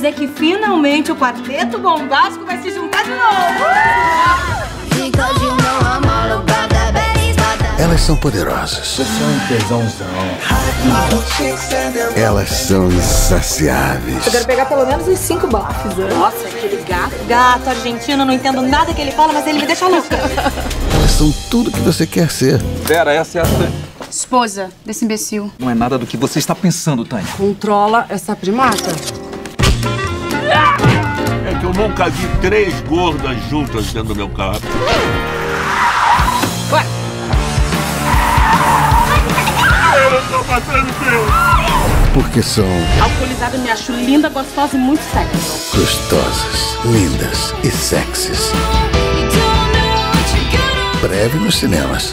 dizer que finalmente o quarteto bombástico vai se juntar de novo. Elas são poderosas. Tesãozão. Elas são insaciáveis. Eu quero pegar pelo menos uns cinco bafos. né? Nossa, aquele gato. Gato argentino, não entendo nada que ele fala, mas ele me deixa louca. Elas são tudo que você quer ser. Pera, essa é a Tânia. Esposa desse imbecil. Não é nada do que você está pensando, Tânia. Controla essa primata. É que eu nunca vi três gordas juntas dentro do meu carro. Eu tô passando. Porque são Alcoolizada, me acho linda, gostosa e muito sexy. gostosas, lindas e sexys. Breve nos cinemas.